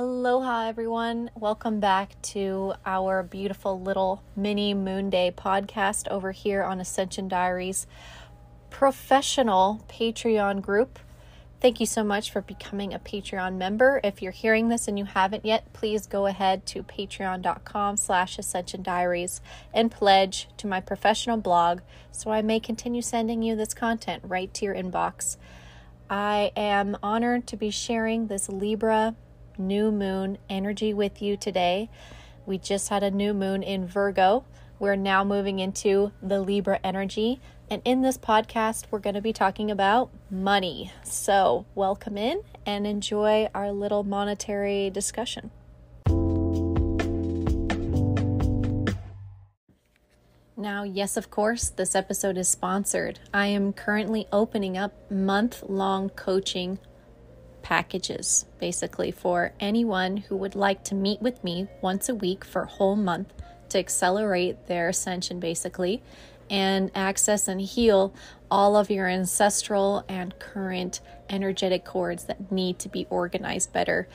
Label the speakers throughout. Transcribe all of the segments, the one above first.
Speaker 1: Aloha, everyone. Welcome back to our beautiful little mini Moon Day podcast over here on Ascension Diaries professional Patreon group. Thank you so much for becoming a Patreon member. If you're hearing this and you haven't yet, please go ahead to patreon.com slash ascension diaries and pledge to my professional blog so I may continue sending you this content right to your inbox. I am honored to be sharing this Libra new moon energy with you today. We just had a new moon in Virgo. We're now moving into the Libra energy. And in this podcast, we're going to be talking about money. So, welcome in and enjoy our little monetary discussion. Now, yes, of course, this episode is sponsored. I am currently opening up month long coaching packages basically for anyone who would like to meet with me once a week for a whole month to accelerate their ascension basically and access and heal all of your ancestral and current energetic cords that need to be organized better.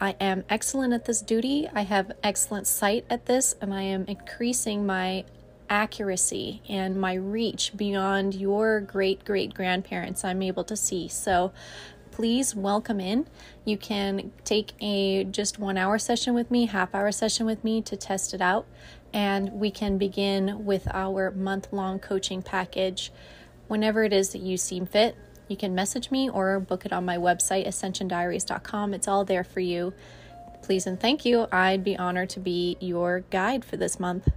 Speaker 1: I am excellent at this duty. I have excellent sight at this, and I am increasing my accuracy and my reach beyond your great great grandparents. I'm able to see. So, please welcome in. You can take a just one hour session with me, half hour session with me to test it out, and we can begin with our month long coaching package whenever it is that you seem fit. You can message me or book it on my website, ascensiondiaries.com. It's all there for you. Please and thank you. I'd be honored to be your guide for this month.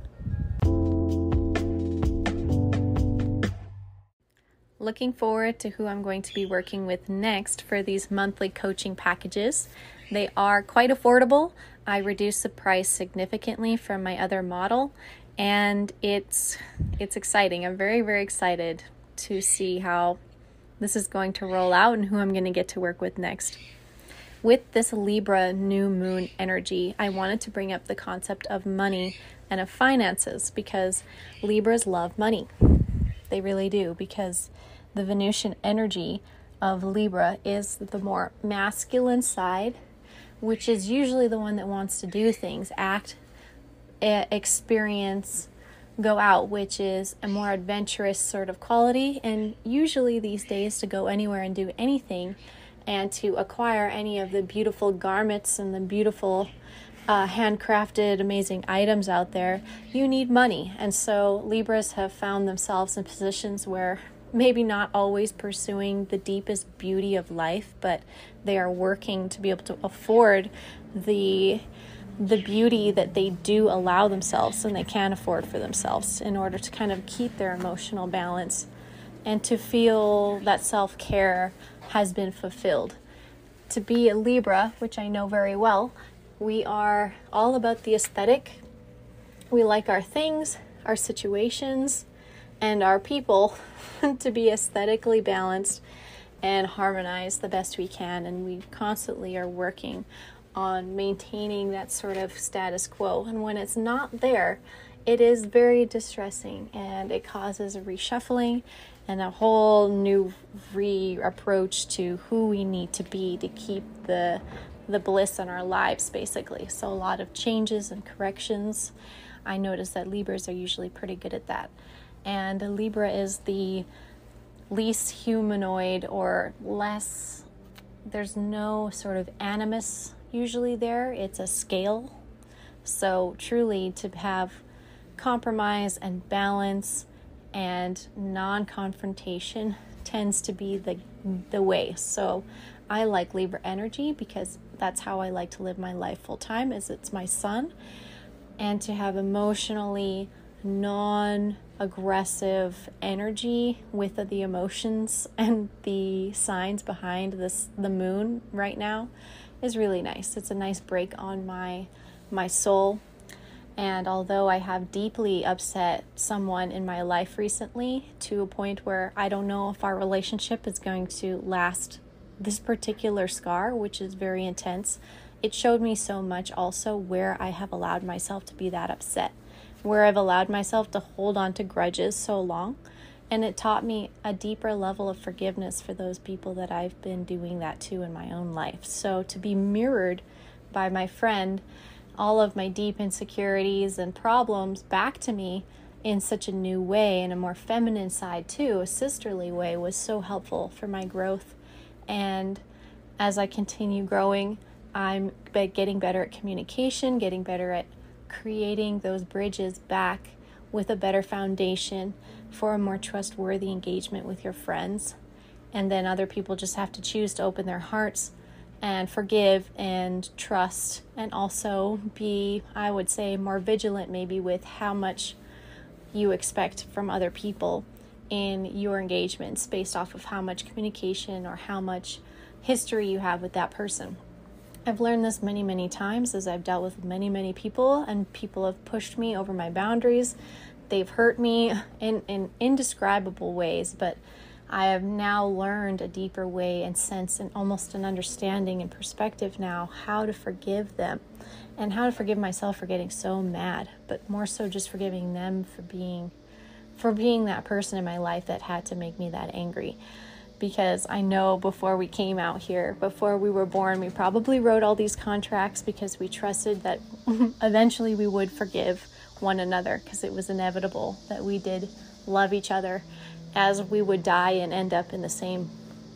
Speaker 1: Looking forward to who I'm going to be working with next for these monthly coaching packages. They are quite affordable. I reduced the price significantly from my other model and it's it's exciting. I'm very very excited to see how this is going to roll out and who I'm going to get to work with next. With this Libra new moon energy, I wanted to bring up the concept of money and of finances because Libras love money. They really do because the Venusian energy of Libra is the more masculine side, which is usually the one that wants to do things, act, experience, go out, which is a more adventurous sort of quality. And usually these days, to go anywhere and do anything and to acquire any of the beautiful garments and the beautiful uh, handcrafted, amazing items out there, you need money. And so Libras have found themselves in positions where maybe not always pursuing the deepest beauty of life, but they are working to be able to afford the the beauty that they do allow themselves and they can afford for themselves in order to kind of keep their emotional balance and to feel that self-care has been fulfilled. To be a Libra, which I know very well, we are all about the aesthetic. We like our things, our situations, and our people to be aesthetically balanced and harmonized the best we can. And we constantly are working on maintaining that sort of status quo. And when it's not there, it is very distressing and it causes a reshuffling and a whole new re approach to who we need to be to keep the the bliss in our lives basically so a lot of changes and corrections i notice that libras are usually pretty good at that and Libra is the least humanoid or less, there's no sort of animus usually there. It's a scale. So, truly, to have compromise and balance and non confrontation tends to be the, the way. So, I like Libra energy because that's how I like to live my life full time is it's my sun and to have emotionally non aggressive energy with the emotions and the signs behind this the moon right now is really nice. It's a nice break on my my soul. And although I have deeply upset someone in my life recently to a point where I don't know if our relationship is going to last this particular scar, which is very intense, it showed me so much also where I have allowed myself to be that upset where I've allowed myself to hold on to grudges so long. And it taught me a deeper level of forgiveness for those people that I've been doing that to in my own life. So to be mirrored by my friend all of my deep insecurities and problems back to me in such a new way, in a more feminine side too, a sisterly way, was so helpful for my growth. And as I continue growing, I'm getting better at communication, getting better at creating those bridges back with a better foundation for a more trustworthy engagement with your friends. And then other people just have to choose to open their hearts and forgive and trust, and also be, I would say, more vigilant maybe with how much you expect from other people in your engagements based off of how much communication or how much history you have with that person. I've learned this many, many times as I've dealt with many, many people, and people have pushed me over my boundaries. They've hurt me in, in indescribable ways, but I have now learned a deeper way and sense and almost an understanding and perspective now how to forgive them and how to forgive myself for getting so mad, but more so just forgiving them for being for being that person in my life that had to make me that angry because I know before we came out here, before we were born, we probably wrote all these contracts because we trusted that eventually we would forgive one another because it was inevitable that we did love each other as we would die and end up in the same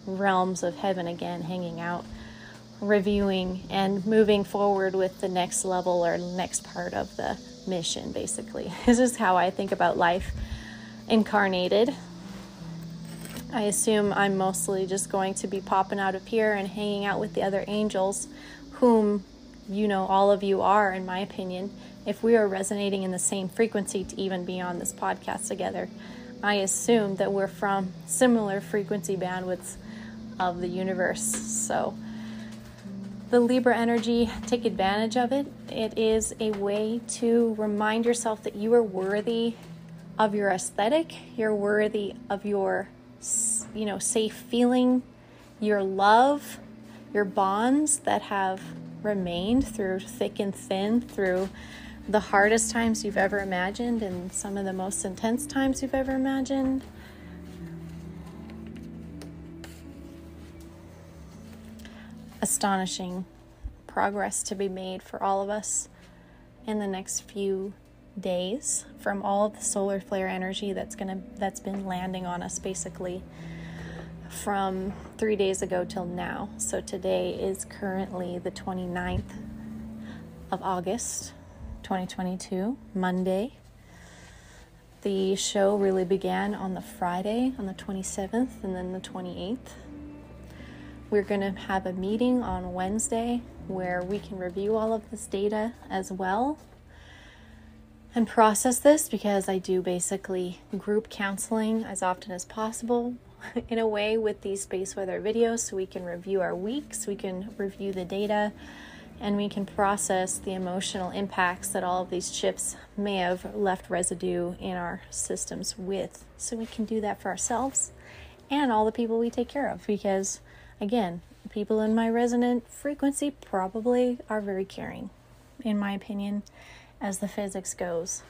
Speaker 1: realms of heaven again, hanging out, reviewing, and moving forward with the next level or next part of the mission, basically. This is how I think about life incarnated I assume I'm mostly just going to be popping out of here and hanging out with the other angels, whom you know all of you are, in my opinion. If we are resonating in the same frequency to even be on this podcast together, I assume that we're from similar frequency bandwidths of the universe. So, the Libra energy, take advantage of it. It is a way to remind yourself that you are worthy of your aesthetic, you're worthy of your you know, safe feeling, your love, your bonds that have remained through thick and thin, through the hardest times you've ever imagined and some of the most intense times you've ever imagined. Astonishing progress to be made for all of us in the next few days from all of the solar flare energy that's going to that's been landing on us basically from 3 days ago till now. So today is currently the 29th of August 2022, Monday. The show really began on the Friday on the 27th and then the 28th. We're going to have a meeting on Wednesday where we can review all of this data as well and process this because I do basically group counseling as often as possible in a way with these space weather videos so we can review our weeks, we can review the data, and we can process the emotional impacts that all of these chips may have left residue in our systems with. So we can do that for ourselves and all the people we take care of because, again, people in my resonant frequency probably are very caring, in my opinion as the physics goes.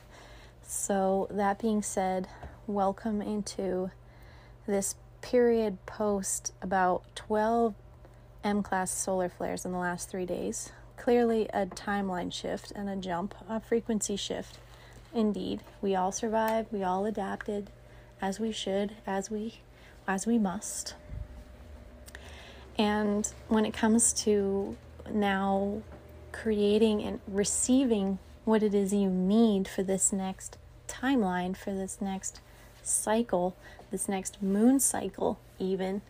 Speaker 1: So, that being said, welcome into this period post about 12 M class solar flares in the last three days. Clearly, a timeline shift and a jump, a frequency shift. Indeed, we all survived, we all adapted as we should, as we as we must. And when it comes to now creating and receiving what it is you need for this next timeline, for this next cycle, this next moon cycle, even.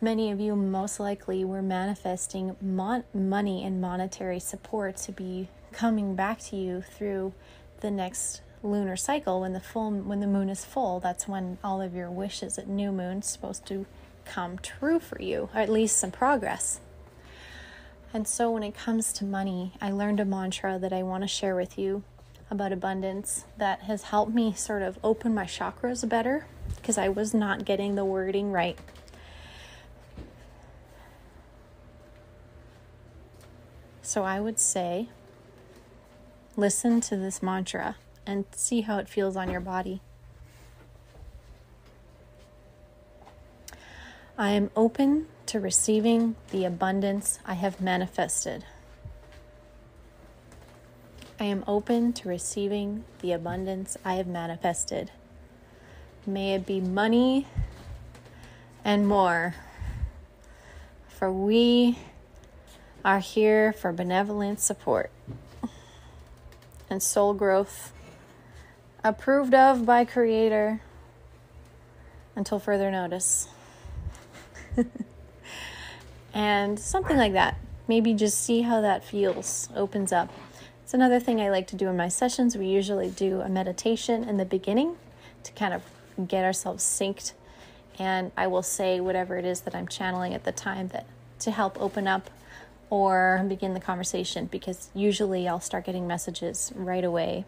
Speaker 1: Many of you most likely were manifesting mon- money and monetary support to be coming back to you through the next lunar cycle when the full when the moon is full that's when all of your wishes at new moon supposed to come true for you or at least some progress and so, when it comes to money, I learned a mantra that I want to share with you about abundance that has helped me sort of open my chakras better because I was not getting the wording right. So, I would say listen to this mantra and see how it feels on your body. I am open to receiving the abundance I have manifested. I am open to receiving the abundance I have manifested. May it be money and more. For we are here for benevolent support and soul growth, approved of by Creator until further notice. and something like that. Maybe just see how that feels, opens up. It's another thing I like to do in my sessions. We usually do a meditation in the beginning to kind of get ourselves synced. And I will say whatever it is that I'm channeling at the time that to help open up or begin the conversation because usually I'll start getting messages right away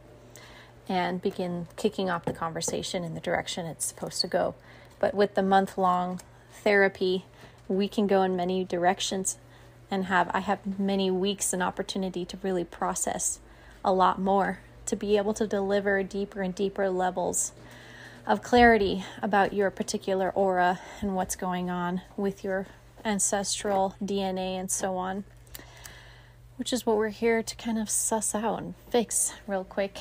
Speaker 1: and begin kicking off the conversation in the direction it's supposed to go. But with the month long therapy, we can go in many directions and have I have many weeks and opportunity to really process a lot more to be able to deliver deeper and deeper levels of clarity about your particular aura and what's going on with your ancestral DNA and so on, which is what we're here to kind of suss out and fix real quick,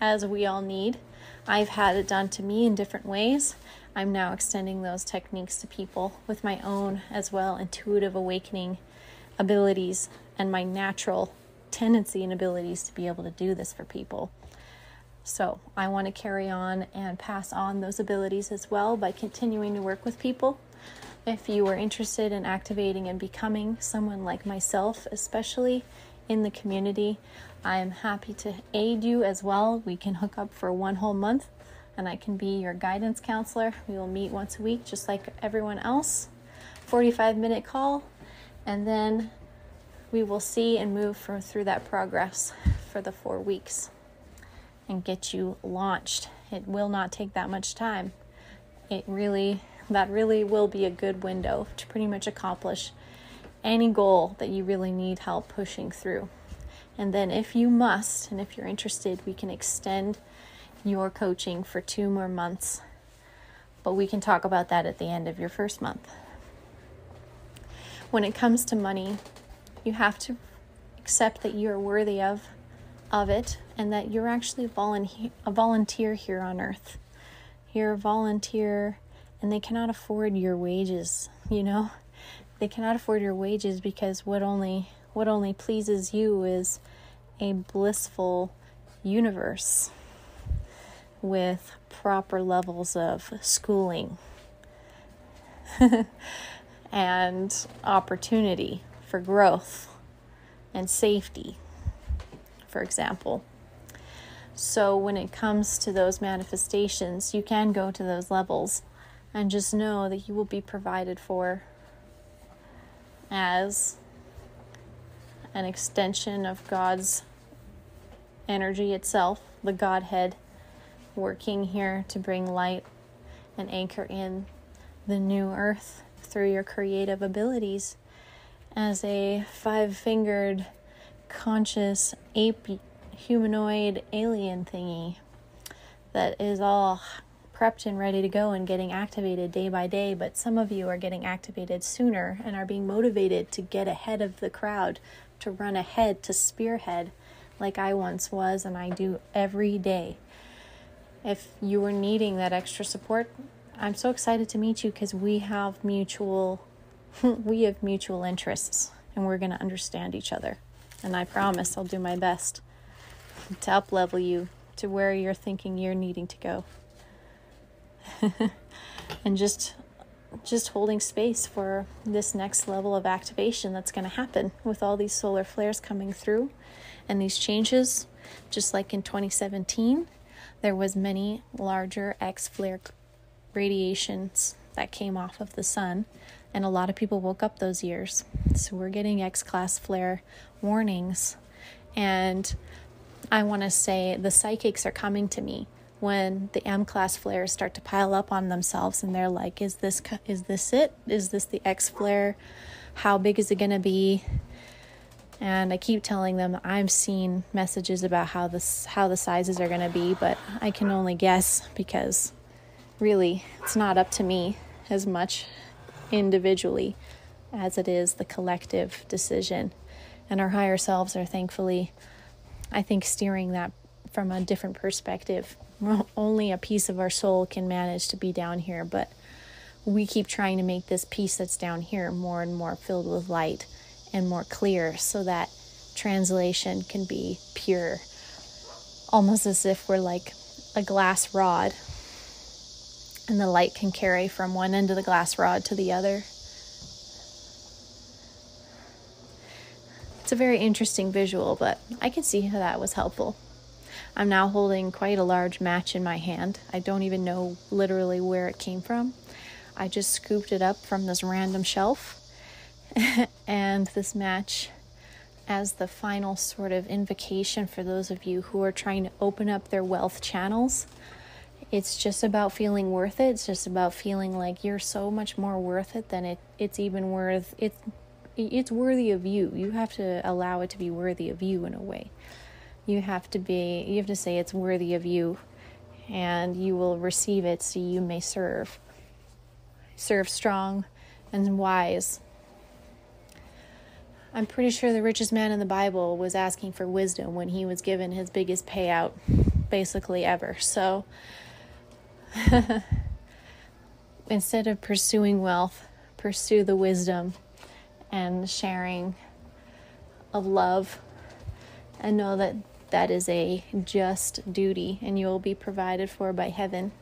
Speaker 1: as we all need. I've had it done to me in different ways. I'm now extending those techniques to people with my own as well intuitive awakening abilities and my natural tendency and abilities to be able to do this for people. So, I want to carry on and pass on those abilities as well by continuing to work with people. If you are interested in activating and becoming someone like myself, especially in the community, I am happy to aid you as well. We can hook up for one whole month and I can be your guidance counselor. We will meet once a week just like everyone else. 45 minute call and then we will see and move for, through that progress for the 4 weeks and get you launched. It will not take that much time. It really, that really will be a good window to pretty much accomplish any goal that you really need help pushing through. And then, if you must, and if you're interested, we can extend your coaching for two more months. But we can talk about that at the end of your first month. When it comes to money, you have to accept that you are worthy of of it and that you're actually a volunteer here on earth. You're a volunteer and they cannot afford your wages, you know? They cannot afford your wages because what only what only pleases you is a blissful universe with proper levels of schooling and opportunity for growth and safety for example. So, when it comes to those manifestations, you can go to those levels and just know that you will be provided for as an extension of God's energy itself, the Godhead, working here to bring light and anchor in the new earth through your creative abilities as a five fingered conscious ape humanoid alien thingy that is all prepped and ready to go and getting activated day by day, but some of you are getting activated sooner and are being motivated to get ahead of the crowd, to run ahead, to spearhead, like I once was and I do every day. If you were needing that extra support, I'm so excited to meet you because we have mutual we have mutual interests and we're going to understand each other and I promise I'll do my best to up level you to where you're thinking you're needing to go. and just just holding space for this next level of activation that's going to happen with all these solar flares coming through and these changes just like in 2017 there was many larger x flare radiations that came off of the sun and a lot of people woke up those years so we're getting x class flare warnings. And I want to say the psychics are coming to me when the M class flares start to pile up on themselves and they're like is this is this it? Is this the X flare? How big is it going to be? And I keep telling them I'm seeing messages about how this how the sizes are going to be, but I can only guess because really it's not up to me as much individually as it is the collective decision and our higher selves are thankfully I think steering that from a different perspective. Only a piece of our soul can manage to be down here, but we keep trying to make this piece that's down here more and more filled with light and more clear so that translation can be pure. Almost as if we're like a glass rod and the light can carry from one end of the glass rod to the other. It's a very interesting visual, but I can see how that was helpful. I'm now holding quite a large match in my hand. I don't even know literally where it came from. I just scooped it up from this random shelf. and this match, as the final sort of invocation for those of you who are trying to open up their wealth channels, it's just about feeling worth it. It's just about feeling like you're so much more worth it than it, it's even worth it's it's worthy of you. You have to allow it to be worthy of you in a way. You have to be you have to say it's worthy of you and you will receive it so you may serve. Serve strong and wise. I'm pretty sure the richest man in the Bible was asking for wisdom when he was given his biggest payout basically ever. So instead of pursuing wealth, pursue the wisdom and sharing of love and know that that is a just duty and you will be provided for by heaven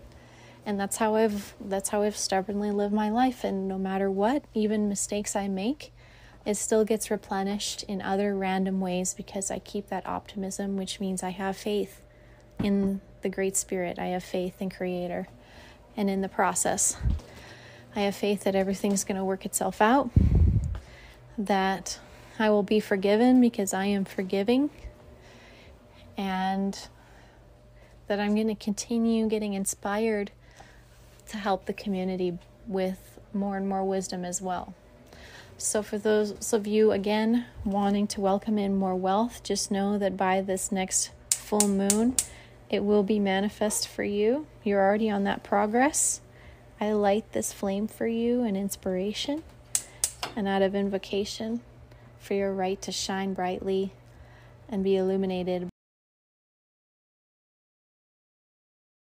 Speaker 1: and that's how I've that's how I've stubbornly lived my life and no matter what even mistakes I make it still gets replenished in other random ways because I keep that optimism which means I have faith in the great spirit I have faith in creator and in the process. I have faith that everything's going to work itself out, that I will be forgiven because I am forgiving, and that I'm going to continue getting inspired to help the community with more and more wisdom as well. So, for those of you again wanting to welcome in more wealth, just know that by this next full moon, it will be manifest for you. You're already on that progress. I light this flame for you in inspiration and out of invocation for your right to shine brightly and be illuminated